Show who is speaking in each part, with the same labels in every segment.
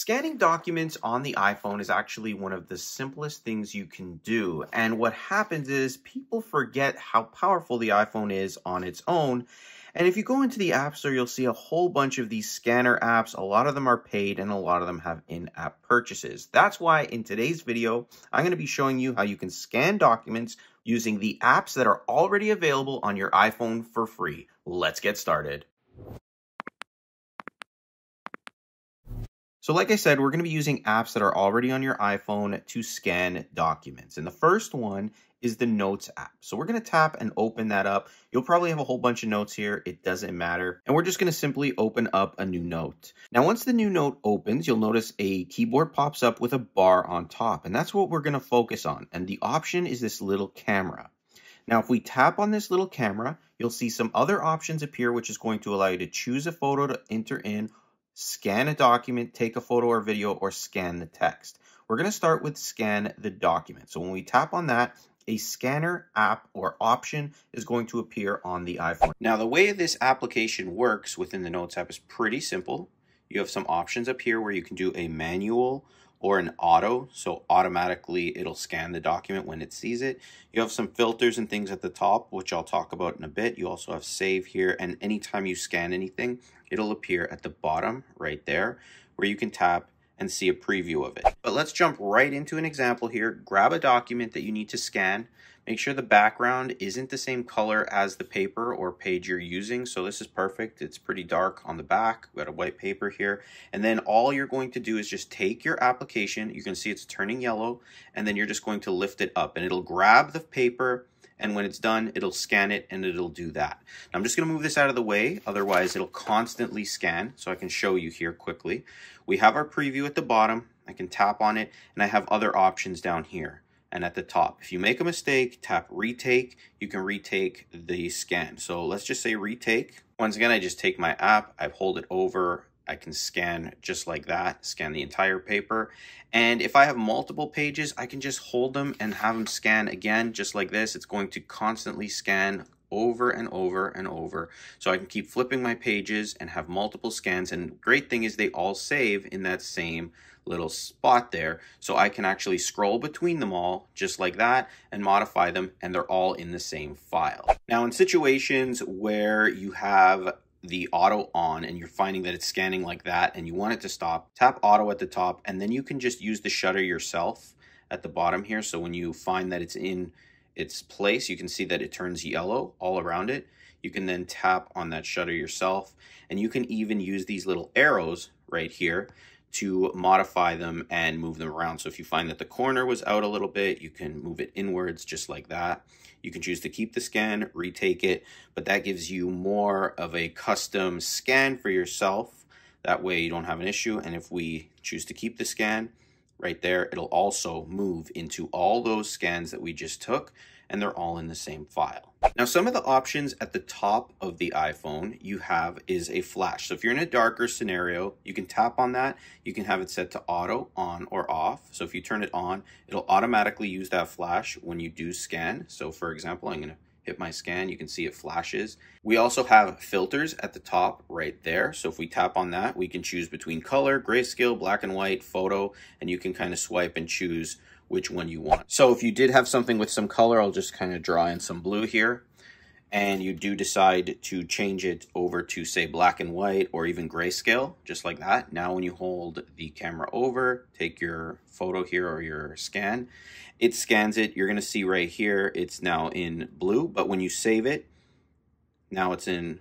Speaker 1: Scanning documents on the iPhone is actually one of the simplest things you can do. And what happens is people forget how powerful the iPhone is on its own. And if you go into the App Store, you'll see a whole bunch of these scanner apps. A lot of them are paid and a lot of them have in-app purchases. That's why in today's video, I'm going to be showing you how you can scan documents using the apps that are already available on your iPhone for free. Let's get started. So like I said, we're going to be using apps that are already on your iPhone to scan documents. And the first one is the Notes app. So we're going to tap and open that up. You'll probably have a whole bunch of notes here. It doesn't matter. And we're just going to simply open up a new note. Now, once the new note opens, you'll notice a keyboard pops up with a bar on top. And that's what we're going to focus on. And the option is this little camera. Now, if we tap on this little camera, you'll see some other options appear, which is going to allow you to choose a photo to enter in scan a document, take a photo or video, or scan the text. We're going to start with scan the document. So when we tap on that, a scanner app or option is going to appear on the iPhone. Now the way this application works within the Notes app is pretty simple. You have some options up here where you can do a manual or an auto, so automatically it'll scan the document when it sees it. You have some filters and things at the top, which I'll talk about in a bit. You also have save here, and anytime you scan anything, it'll appear at the bottom right there, where you can tap and see a preview of it. But let's jump right into an example here. Grab a document that you need to scan, Make sure the background isn't the same color as the paper or page you're using. So this is perfect. It's pretty dark on the back. We've got a white paper here. And then all you're going to do is just take your application. You can see it's turning yellow. And then you're just going to lift it up and it'll grab the paper and when it's done, it'll scan it and it'll do that. Now, I'm just gonna move this out of the way, otherwise it'll constantly scan, so I can show you here quickly. We have our preview at the bottom, I can tap on it, and I have other options down here and at the top. If you make a mistake, tap retake, you can retake the scan. So let's just say retake. Once again, I just take my app, I hold it over, I can scan just like that, scan the entire paper. And if I have multiple pages, I can just hold them and have them scan again, just like this. It's going to constantly scan over and over and over. So I can keep flipping my pages and have multiple scans. And great thing is they all save in that same little spot there. So I can actually scroll between them all just like that and modify them and they're all in the same file. Now in situations where you have the auto on and you're finding that it's scanning like that and you want it to stop, tap auto at the top and then you can just use the shutter yourself at the bottom here. So when you find that it's in its place, you can see that it turns yellow all around it. You can then tap on that shutter yourself and you can even use these little arrows right here to modify them and move them around. So if you find that the corner was out a little bit, you can move it inwards just like that. You can choose to keep the scan, retake it, but that gives you more of a custom scan for yourself. That way you don't have an issue. And if we choose to keep the scan, right there, it'll also move into all those scans that we just took and they're all in the same file. Now, some of the options at the top of the iPhone you have is a flash. So if you're in a darker scenario, you can tap on that. You can have it set to auto on or off. So if you turn it on, it'll automatically use that flash when you do scan. So for example, I'm gonna hit my scan, you can see it flashes. We also have filters at the top right there. So if we tap on that, we can choose between color, grayscale, black and white, photo, and you can kind of swipe and choose which one you want. So if you did have something with some color, I'll just kind of draw in some blue here and you do decide to change it over to say black and white or even grayscale, just like that. Now when you hold the camera over, take your photo here or your scan, it scans it. You're gonna see right here, it's now in blue, but when you save it, now it's in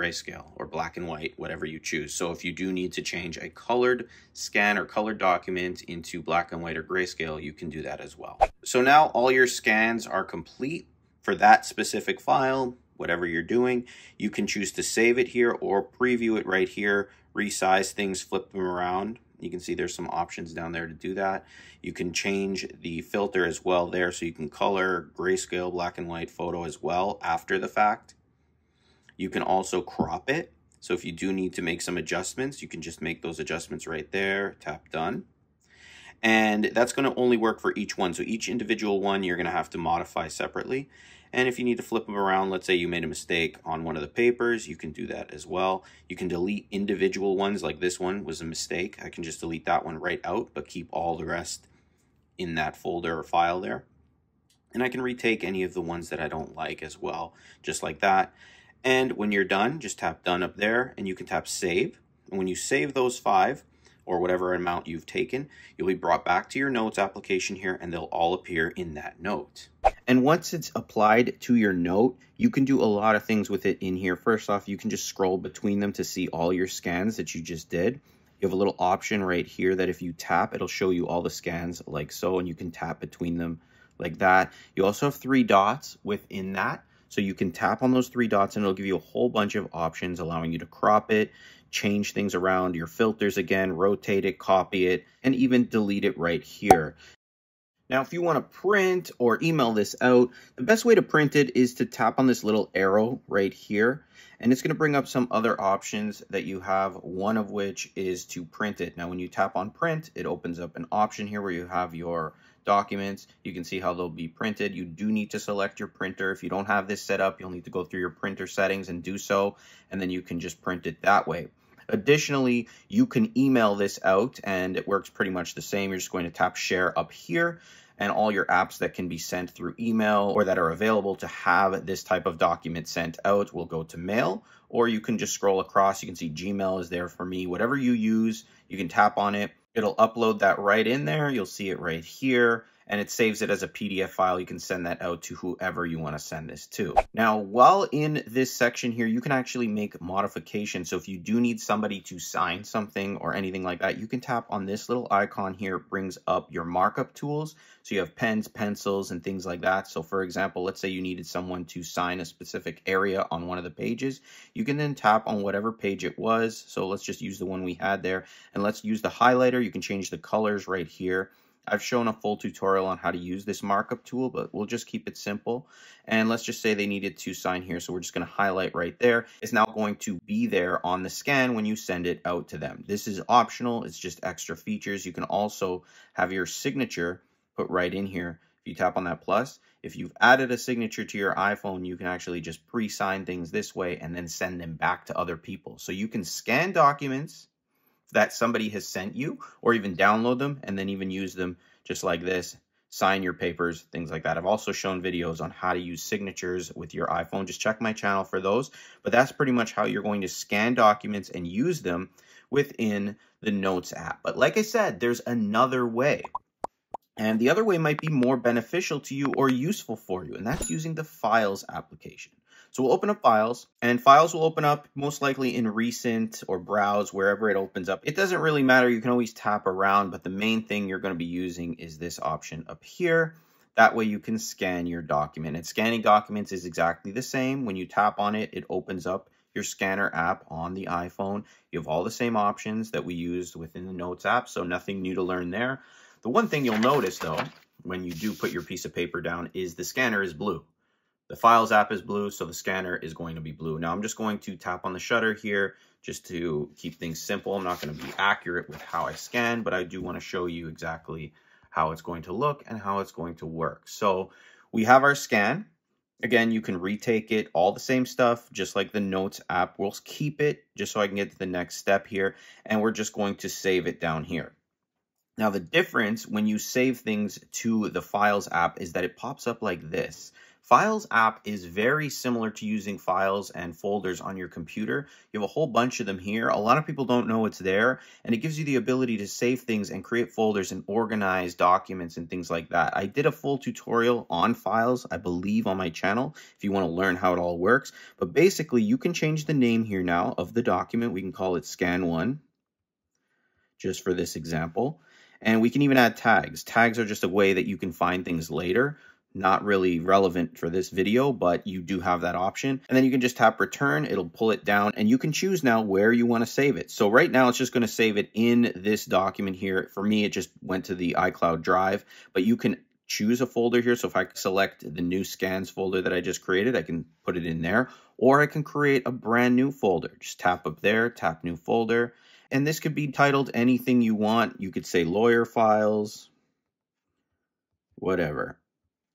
Speaker 1: grayscale or black and white, whatever you choose. So if you do need to change a colored scan or colored document into black and white or grayscale, you can do that as well. So now all your scans are complete for that specific file, whatever you're doing. You can choose to save it here or preview it right here, resize things, flip them around. You can see there's some options down there to do that. You can change the filter as well there so you can color grayscale black and white photo as well after the fact. You can also crop it. So if you do need to make some adjustments, you can just make those adjustments right there, tap done and that's going to only work for each one. So each individual one you're going to have to modify separately. And if you need to flip them around, let's say you made a mistake on one of the papers, you can do that as well. You can delete individual ones like this one was a mistake. I can just delete that one right out, but keep all the rest in that folder or file there. And I can retake any of the ones that I don't like as well, just like that. And when you're done, just tap done up there and you can tap save. And when you save those five, or whatever amount you've taken, you'll be brought back to your notes application here and they'll all appear in that note. And once it's applied to your note, you can do a lot of things with it in here. First off, you can just scroll between them to see all your scans that you just did. You have a little option right here that if you tap, it'll show you all the scans like so, and you can tap between them like that. You also have three dots within that. So you can tap on those three dots and it'll give you a whole bunch of options allowing you to crop it, change things around your filters again, rotate it, copy it, and even delete it right here. Now, if you want to print or email this out, the best way to print it is to tap on this little arrow right here, and it's going to bring up some other options that you have, one of which is to print it. Now, when you tap on print, it opens up an option here where you have your documents. You can see how they'll be printed. You do need to select your printer. If you don't have this set up, you'll need to go through your printer settings and do so, and then you can just print it that way. Additionally, you can email this out and it works pretty much the same. You're just going to tap share up here and all your apps that can be sent through email or that are available to have this type of document sent out will go to mail or you can just scroll across. You can see Gmail is there for me. Whatever you use, you can tap on it. It'll upload that right in there. You'll see it right here and it saves it as a PDF file. You can send that out to whoever you want to send this to. Now, while in this section here, you can actually make modifications. So if you do need somebody to sign something or anything like that, you can tap on this little icon here. It brings up your markup tools. So you have pens, pencils, and things like that. So for example, let's say you needed someone to sign a specific area on one of the pages. You can then tap on whatever page it was. So let's just use the one we had there. And let's use the highlighter. You can change the colors right here. I've shown a full tutorial on how to use this markup tool, but we'll just keep it simple. And let's just say they needed to sign here. So we're just going to highlight right there. It's now going to be there on the scan when you send it out to them. This is optional. It's just extra features. You can also have your signature put right in here. If you tap on that plus, if you've added a signature to your iPhone, you can actually just pre-sign things this way and then send them back to other people. So you can scan documents that somebody has sent you or even download them and then even use them just like this sign your papers things like that. I've also shown videos on how to use signatures with your iphone. Just check my channel for those. But that's pretty much how you're going to scan documents and use them within the notes app. But like i said there's another way. And the other way might be more beneficial to you or useful for you and that's using the files application so we'll open up files and files will open up most likely in recent or browse wherever it opens up. It doesn't really matter. You can always tap around, but the main thing you're going to be using is this option up here. That way you can scan your document. And scanning documents is exactly the same. When you tap on it, it opens up your scanner app on the iPhone. You have all the same options that we used within the Notes app, so nothing new to learn there. The one thing you'll notice, though, when you do put your piece of paper down is the scanner is blue. The Files app is blue, so the scanner is going to be blue. Now I'm just going to tap on the shutter here just to keep things simple. I'm not going to be accurate with how I scan, but I do want to show you exactly how it's going to look and how it's going to work. So we have our scan. Again, you can retake it, all the same stuff, just like the Notes app. We'll keep it just so I can get to the next step here, and we're just going to save it down here. Now, the difference when you save things to the Files app is that it pops up like this. Files app is very similar to using files and folders on your computer. You have a whole bunch of them here. A lot of people don't know it's there, and it gives you the ability to save things and create folders and organize documents and things like that. I did a full tutorial on files, I believe, on my channel if you want to learn how it all works. But basically, you can change the name here now of the document. We can call it scan1 just for this example. And we can even add tags. Tags are just a way that you can find things later not really relevant for this video, but you do have that option. And then you can just tap return, it'll pull it down and you can choose now where you want to save it. So right now it's just going to save it in this document here. For me, it just went to the iCloud Drive, but you can choose a folder here. So if I select the new scans folder that I just created, I can put it in there, or I can create a brand new folder. Just tap up there, tap new folder. And this could be titled anything you want. You could say lawyer files, whatever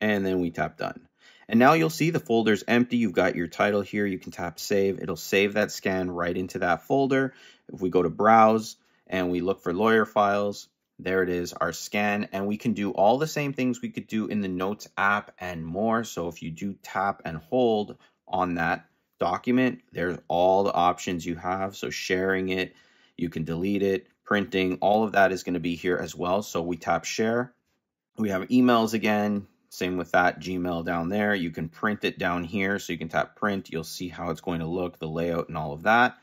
Speaker 1: and then we tap done. And now you'll see the folder's empty. You've got your title here. You can tap save. It'll save that scan right into that folder. If we go to browse and we look for lawyer files, there it is, our scan. And we can do all the same things we could do in the Notes app and more. So if you do tap and hold on that document, there's all the options you have. So sharing it, you can delete it, printing, all of that is going to be here as well. So we tap share. We have emails again. Same with that Gmail down there. You can print it down here. So you can tap print. You'll see how it's going to look, the layout and all of that.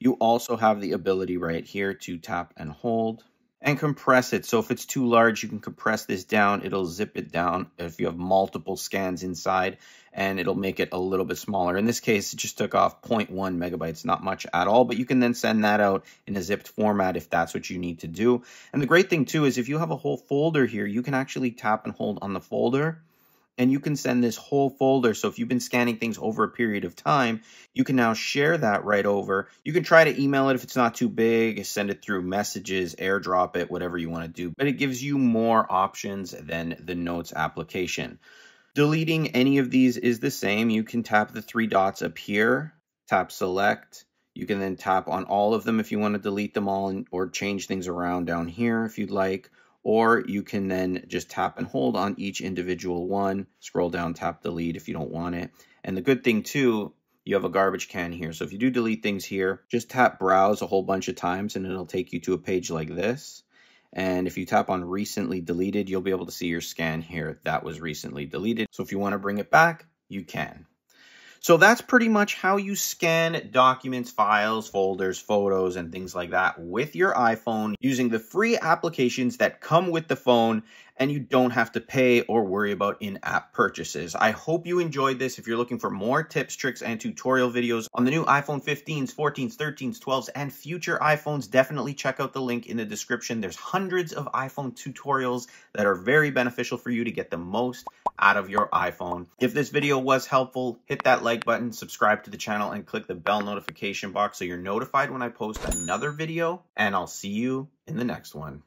Speaker 1: You also have the ability right here to tap and hold and compress it. So if it's too large, you can compress this down. It'll zip it down if you have multiple scans inside and it'll make it a little bit smaller. In this case, it just took off 0.1 megabytes, not much at all, but you can then send that out in a zipped format if that's what you need to do. And the great thing too is if you have a whole folder here, you can actually tap and hold on the folder and you can send this whole folder. So if you've been scanning things over a period of time, you can now share that right over. You can try to email it if it's not too big, send it through messages, airdrop it, whatever you want to do. But it gives you more options than the Notes application. Deleting any of these is the same. You can tap the three dots up here, tap select. You can then tap on all of them if you want to delete them all and, or change things around down here if you'd like or you can then just tap and hold on each individual one, scroll down, tap delete if you don't want it. And the good thing too, you have a garbage can here. So if you do delete things here, just tap browse a whole bunch of times and it'll take you to a page like this. And if you tap on recently deleted, you'll be able to see your scan here that was recently deleted. So if you want to bring it back, you can. So that's pretty much how you scan documents, files, folders, photos, and things like that with your iPhone using the free applications that come with the phone and you don't have to pay or worry about in-app purchases. I hope you enjoyed this. If you're looking for more tips, tricks, and tutorial videos on the new iPhone 15s, 14s, 13s, 12s, and future iPhones, definitely check out the link in the description. There's hundreds of iPhone tutorials that are very beneficial for you to get the most out of your iPhone. If this video was helpful, hit that like button, subscribe to the channel, and click the bell notification box so you're notified when I post another video, and I'll see you in the next one.